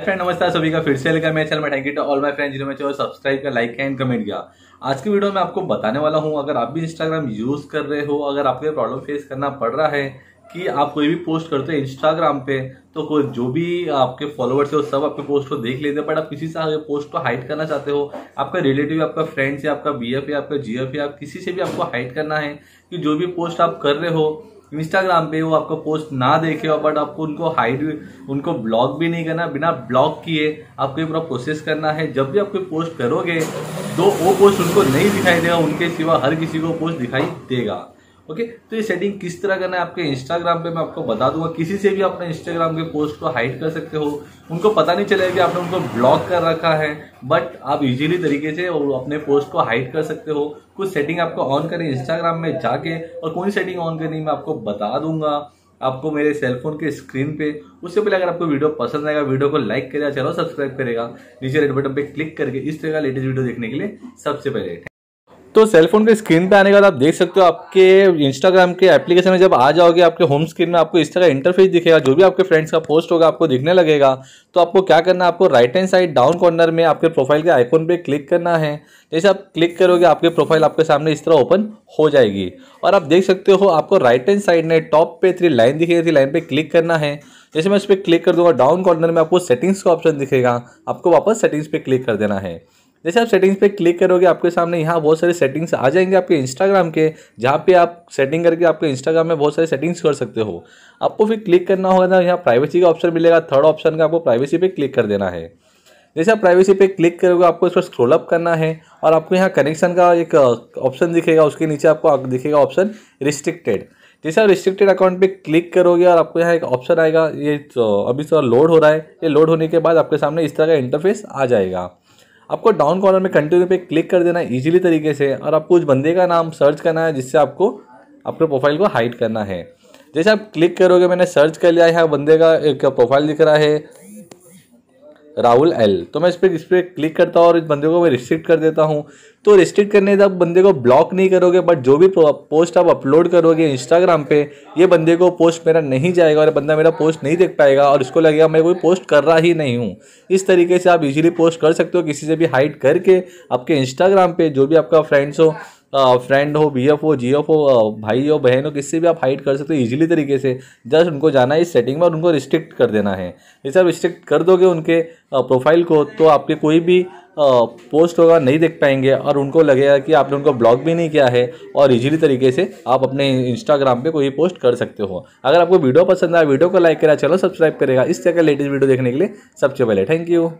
Friend नमस्कार सभी का फिर से लेकर मैं चल मैं thank you to all my friends जिन्होंने चलो सब्सक्राइब कर लाइक एंड कमेंट किया। आज की वीडियो में आपको बताने वाला हूँ, अगर आप भी इंस्टाग्राम यूज़ कर रहे हो, अगर आपको प्रॉब्लम फेस करना पड़ रहा है कि आप कोई भी पोस्ट करते हो इंस्टाग्राम पे तो कोई जो भी आपके फॉलोअर्स है, वो सब आपके पोस्ट को देख लेते हैं बट आप किसी से पोस्ट को हाइड करना चाहते हो, आपका रिलेटिव आपका फ्रेंड्स या आपका बी या आपका जी या आप किसी से भी आपको हाइड करना है कि जो भी पोस्ट आप कर रहे हो इंस्टाग्राम पे वो आपका पोस्ट ना देखे हो बट आपको उनको हाइड उनको ब्लॉक भी नहीं करना, बिना ब्लॉक किए आपको ये पूरा प्रोसेस करना है। जब भी आप कोई पोस्ट करोगे तो वो पोस्ट उनको नहीं दिखाई देगा, उनके सिवा हर किसी को पोस्ट दिखाई देगा। ओके तो ये सेटिंग किस तरह करना है आपके इंस्टाग्राम पे मैं आपको बता दूँगा। किसी से भी अपने इंस्टाग्राम के पोस्ट को हाइड कर सकते हो। उनको पता नहीं चलेगा कि आपने उनको ब्लॉक कर रखा है। बट आप इजीली तरीके से अपने पोस्ट को हाइड कर सकते हो। कुछ सेटिंग आपको ऑन करें इंस्टाग्राम में जाके। और कौन सेटिंग ऑन करनी मैं आपको बता दूँगा। आपको मेरे सेलफोन के स्क्रीन पे। उससे पहले अगर आपको वीडियो पसंद आएगा वीडियो को लाइक करेगा चलो सब्सक्राइब करेगा, नीचे रेड बटन पे क्लिक करके इस तरह का लेटेस्ट वीडियो देखने के लिए सबसे पहले तो सेलफोन के स्क्रीन पे आने के बाद आप देख सकते हो आपके इंस्टाग्राम के एप्लीकेशन में जब आ जाओगे, आपके होम स्क्रीन में आपको इस तरह इंटरफेस दिखेगा, जो भी आपके फ्रेंड्स का पोस्ट होगा, आपको दिखने लगेगा। तो आपको क्या करना है, आपको right hand side down corner में आपके प्रोफ़ाइल के आइकॉन पे क्लिक करना है। जैसे आप क्लिक करोगे, आपके प्रोफ़ाइल आपके सामने इस तरह ओपन हो जाएगी। और आप देख सकते हो, आपको राइट हैंड साइड में टॉप पे थ्री लाइन दिखेगी थ्री लाइन पे क्लिक करना है। जैसे मैं उस पर क्लिक कर दूँगा डाउन कॉर्नर में आपको सेटिंग्स का ऑप्शन दिखेगा। आपको वापस सेटिंग्स पे क्लिक कर देना है। जैसे आप सेटिंग्स पे क्लिक करोगे, आपके सामने यहाँ बहुत सारे सेटिंग्स आ जाएँगे आपके इंस्टाग्राम के, जहाँ पे आप सेटिंग करके आपके इंस्टाग्राम में बहुत सारे सेटिंग्स कर सकते हो। आपको फिर क्लिक करना होगा ना, यहाँ प्राइवेसी का ऑप्शन मिलेगा। थर्ड ऑप्शन का आपको प्राइवेसी पे क्लिक कर देना है। जैसे आप प्राइवेसी पे क्लिक करोगे, आपको इस पर स्क्रोल अप करना है और आपको यहाँ कनेक्शन का एक ऑप्शन दिखेगा। उसके नीचे आपको दिखेगा ऑप्शन रिस्ट्रिक्टेड जैसे आप रिस्ट्रिक्टेड अकाउंट पे क्लिक करोगे और आपको यहाँ एक ऑप्शन आएगा, ये तो अभी थोड़ा लोड हो रहा है। ये लोड होने के बाद आपके सामने इस तरह का इंटरफेस आ जाएगा। आपको डाउन कॉर्नर में कंटिन्यू पे क्लिक कर देना है ईजिली तरीके से और आपको उस बंदे का नाम सर्च करना है जिससे आपको अपने प्रोफ़ाइल को हाइड करना है। जैसे आप क्लिक करोगे, मैंने सर्च कर लिया है बंदे का एक प्रोफ़ाइल दिख रहा है। राहुल एल तो मैं इस पर इस पर क्लिक करता हूँ और इस बंदे को मैं रिस्ट्रिक्ट कर देता हूँ। तो रिस्ट्रिक्ट करने से आप बंदे को ब्लॉक नहीं करोगे बट जो भी पोस्ट आप अपलोड करोगे इंस्टाग्राम पे, ये बंदे को पोस्ट मेरा नहीं जाएगा और बंदा मेरा पोस्ट नहीं देख पाएगा और इसको लगेगा मैं कोई पोस्ट कर रहा ही नहीं हूँ। इस तरीके से आप इजीली पोस्ट कर सकते हो किसी से भी हाइड करके आपके इंस्टाग्राम पे, जो भी आपका फ्रेंड्स हो। फ्रेंड हो बी एफ़ हो जी एफ़ हो भाई हो, बहन हो, किससे भी आप हाइड कर सकते हो इजीली तरीके से। जस्ट उनको जाना है इस सेटिंग में और उनको रिस्ट्रिक्ट कर देना है। जैसे आप रिस्ट्रिक्ट कर दोगे उनके प्रोफ़ाइल को तो आपके कोई भी पोस्ट होगा, नहीं देख पाएँगे और उनको लगेगा कि आपने उनको ब्लॉक भी नहीं किया है और इजीली तरीके से आप अपने इंस्टाग्राम पे कोई पोस्ट कर सकते हो। अगर आपको वीडियो पसंद आया, वीडियो को लाइक करा चलो सब्सक्राइब करेगा। इस तरह का लेटेस्ट वीडियो देखने के लिए सबसे पहले। Thank you